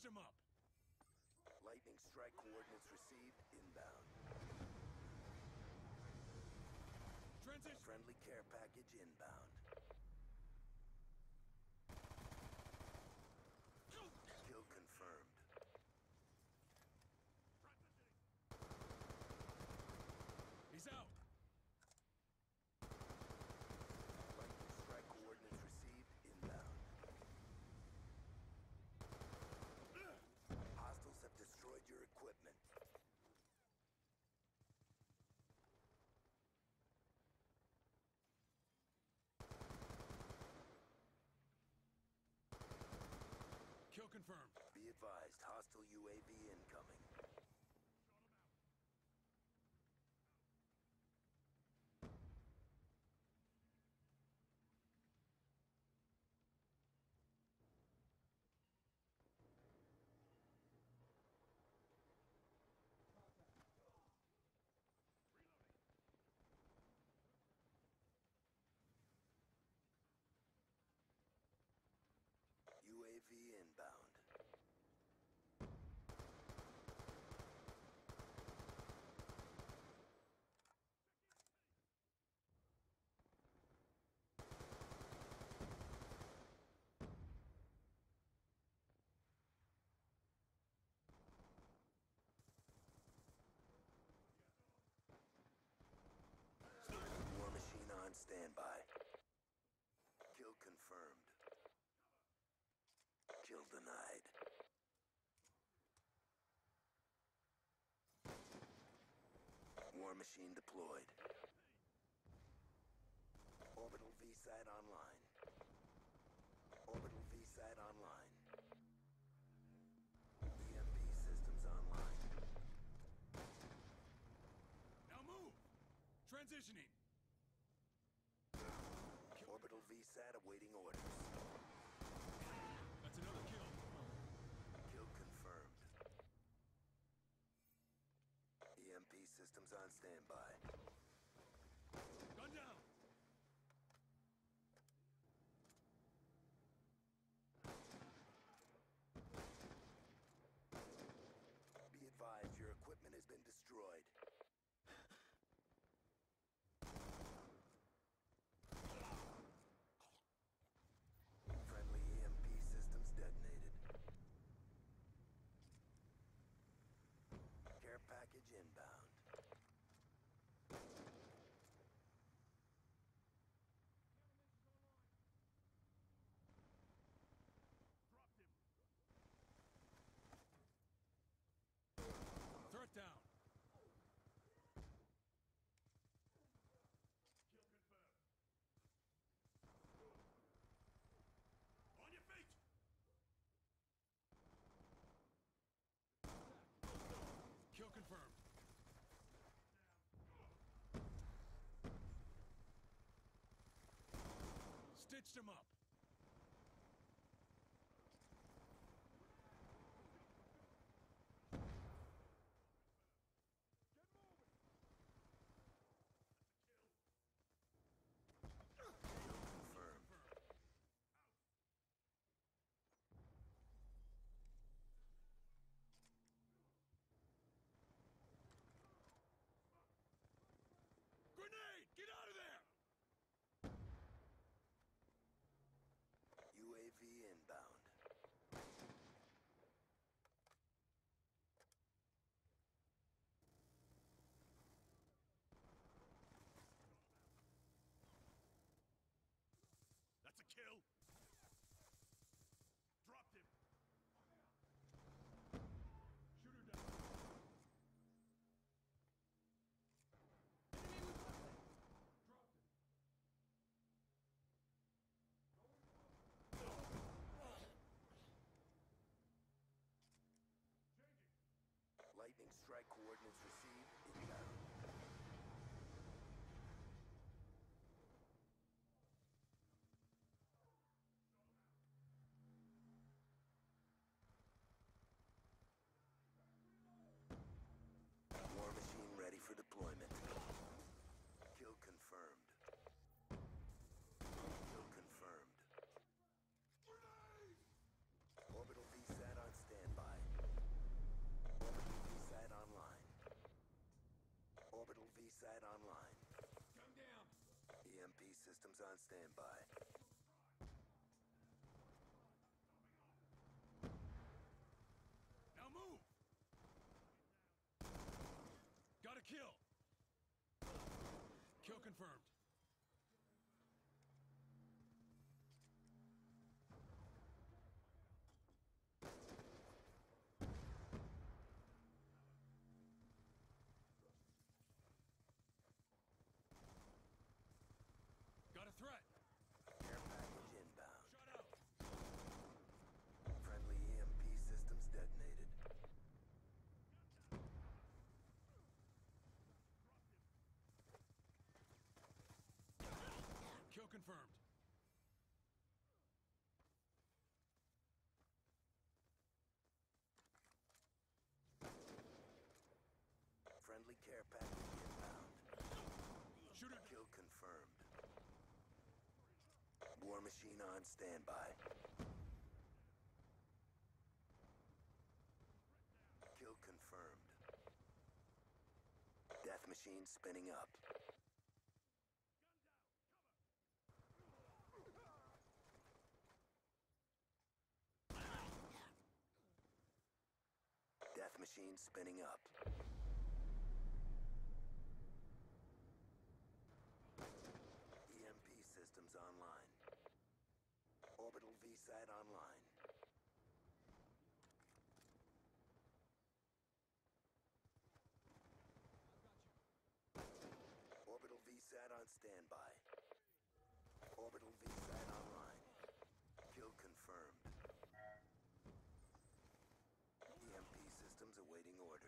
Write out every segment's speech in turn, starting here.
Stitched him up. Lightning strike coordinates received inbound. Transition. Friendly care package inbound. Kill confirmed. He's out. Lightning strike coordinates received inbound. Hostiles have destroyed your equipment. Kill confirmed. Be advised, hostile UAV incoming. UAV inbound. War machine on standby. Kill confirmed. Kill denied. War machine deployed. Orbital VSAT online. Orbital VSAT online. EMP systems online. Now move. Transitioning. Orbital VSAT awaiting orders. That's another kill. Kill confirmed. EMP systems on standby. Gun down. Be advised, your equipment has been destroyed. Friendly EMP systems detonated. Care package inbound. Dropped him. Threat down. Kill confirmed. On your feet. Kill confirmed. Stitched him up. Kill. Dropped him. Shoot her down. Dropped him. Changing. Lightning strike coordinates received inbound. War machine ready for deployment. Kill confirmed. Kill confirmed. Orbital VSAT on standby. Site online. Gun down. EMP systems on standby. Now move. Got a kill. Kill confirmed. Got a threat. Care package inbound. Shut out. Friendly EMP systems detonated. Kill confirmed. Friendly care package inbound. Shooter. Kill confirmed. War machine on standby. Kill confirmed. Death machine spinning up. Death machine spinning up. EMP systems online. Orbital VSAT online. Orbital VSAT on standby. Orbital VSAT online. Kill confirmed. EMP systems awaiting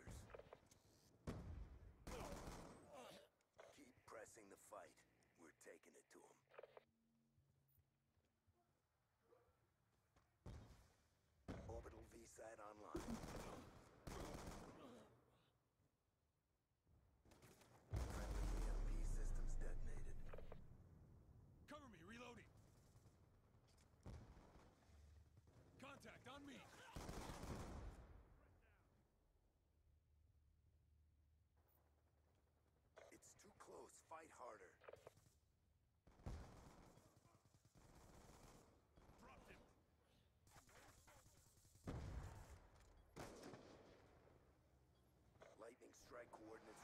strike coordinates.